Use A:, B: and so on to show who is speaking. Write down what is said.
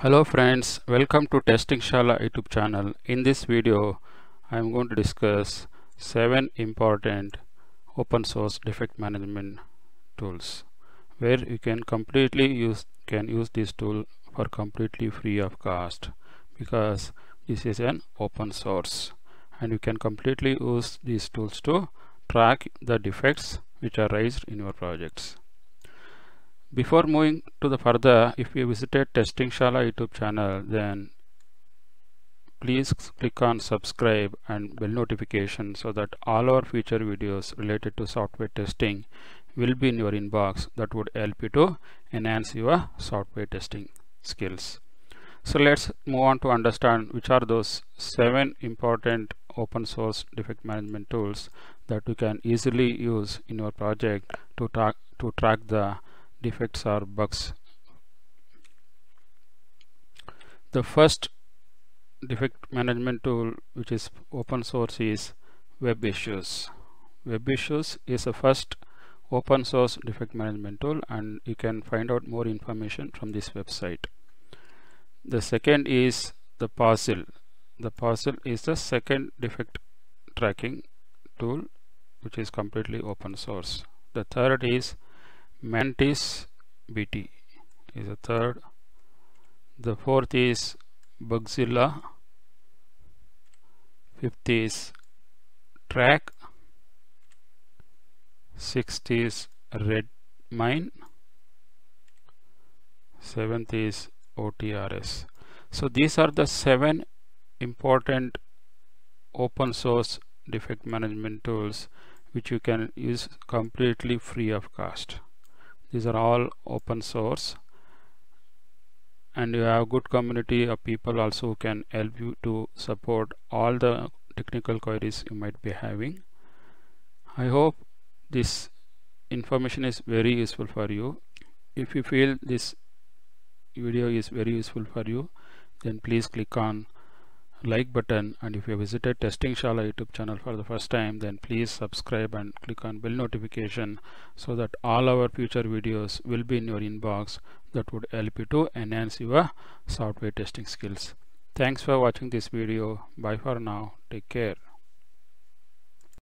A: Hello friends, welcome to Testing Shala YouTube channel. In this video, I am going to discuss 7 important open source defect management tools where you can completely use can use this tool for completely free of cost because this is an open source and you can completely use these tools to track the defects which are raised in your projects. Before moving to the further, if you visited Testing Shala YouTube channel, then please click on subscribe and bell notification so that all our future videos related to software testing will be in your inbox that would help you to enhance your software testing skills. So let's move on to understand which are those seven important open source defect management tools that you can easily use in your project to track to track the defects or bugs. The first defect management tool which is open source is WebIssues. Web issues is the first open source defect management tool and you can find out more information from this website. The second is the Fossil. The Fossil is the second defect tracking tool which is completely open source. The third is Mantis BT is the third. The fourth is Bugzilla. Fifth is Trac. Sixth is Redmine. Seventh is OTRS. So these are the seven important open source defect management tools which you can use completely free of cost these are all open source. And you have a good community of people also who can help you to support all the technical queries you might be having. I hope this information is very useful for you. If you feel this video is very useful for you then please click on like button and if you visited testing shala youtube channel for the first time then please subscribe and click on bell notification so that all our future videos will be in your inbox. That would help you to enhance your software testing skills. Thanks for watching this video. Bye for now. Take care